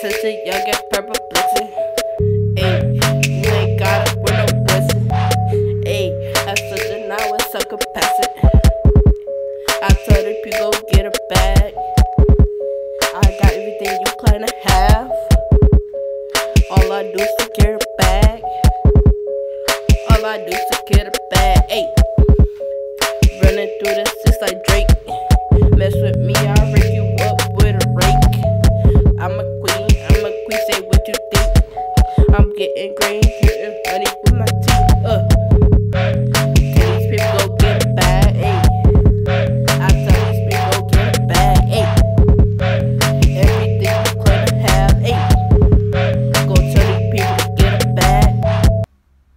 such a young and purple blessing. Ayy, you ain't gotta wear no blessing. Ayy, I'm such a now and so compassionate. I told her you go get a bag. I got everything you plan to have. All I do is get a bag. All I do is get a bag. Ayy, running through the six like Drake.